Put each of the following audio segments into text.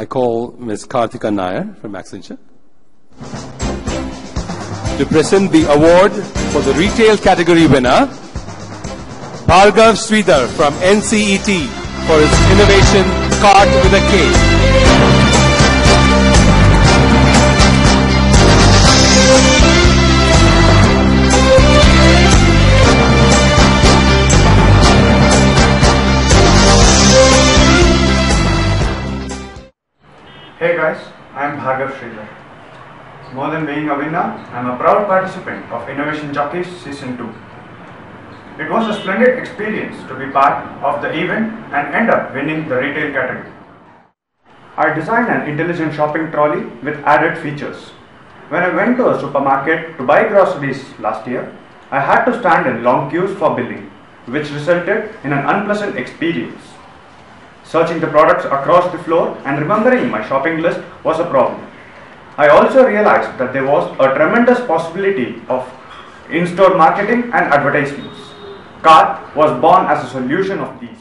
I call Ms. Karthika Nair from Accenture to present the award for the retail category winner, Bhargav Sridhar from NCET for his innovation KART with a K. Hey guys, I am Bhargav Sridhar. More than being a winner, I am a proud participant of Innovation Jockeys Season 2. It was a splendid experience to be part of the event and end up winning the retail category. I designed an intelligent shopping trolley with added features. When I went to a supermarket to buy groceries last year, I had to stand in long queues for billing, which resulted in an unpleasant experience. Searching the products across the floor and remembering my shopping list was a problem. I also realized that there was a tremendous possibility of in-store marketing and advertisements. KART was born as a solution of these.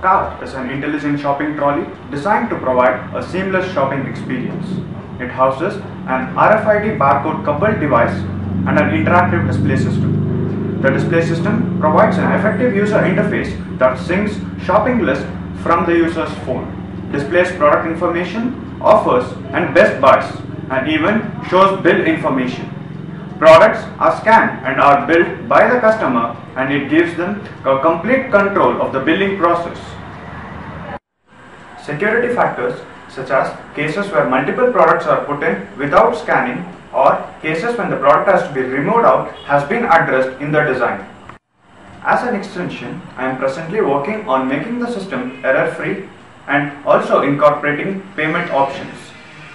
KART is an intelligent shopping trolley designed to provide a seamless shopping experience. It houses an RFID barcode coupled device and an interactive display system. The display system provides an effective user interface that syncs shopping list from the user's phone, displays product information, offers and best buys, and even shows bill information. Products are scanned and are billed by the customer and it gives them a complete control of the billing process. Security factors such as cases where multiple products are put in without scanning or cases when the product has to be removed out has been addressed in the design. As an extension, I am presently working on making the system error-free and also incorporating payment options.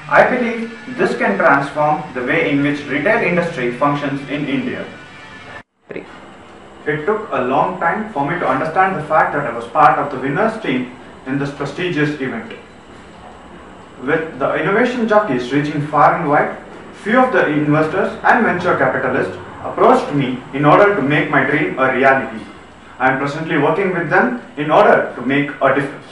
I believe this can transform the way in which retail industry functions in India. It took a long time for me to understand the fact that I was part of the winners team in this prestigious event. With the innovation jockeys reaching far and wide, few of the investors and venture capitalists approached me in order to make my dream a reality. I am presently working with them in order to make a difference.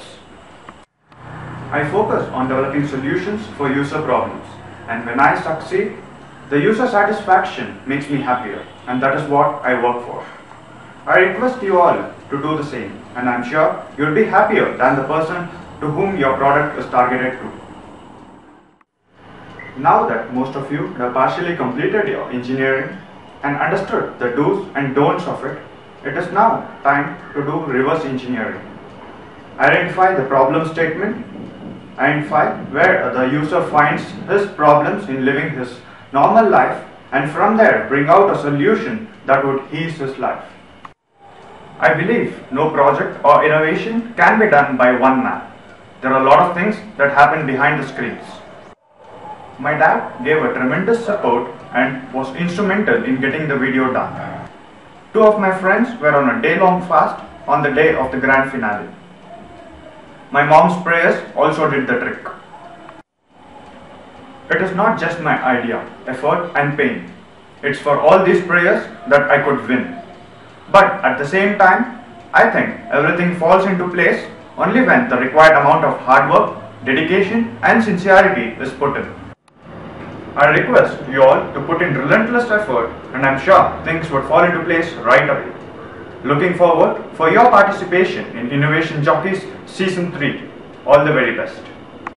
I focus on developing solutions for user problems and when I succeed, the user satisfaction makes me happier and that is what I work for. I request you all to do the same and I am sure you will be happier than the person to whom your product is targeted to. Now that most of you have partially completed your engineering and understood the do's and don'ts of it, it is now time to do reverse engineering. Identify the problem statement, identify where the user finds his problems in living his normal life and from there bring out a solution that would ease his life. I believe no project or innovation can be done by one man. There are a lot of things that happen behind the screens. My dad gave a tremendous support and was instrumental in getting the video done. Two of my friends were on a day-long fast on the day of the grand finale. My mom's prayers also did the trick. It is not just my idea, effort and pain. It's for all these prayers that I could win. But at the same time, I think everything falls into place only when the required amount of hard work, dedication and sincerity is put in. I request you all to put in relentless effort and I'm sure things would fall into place right away. Looking forward for your participation in Innovation Jockeys Season 3. All the very best.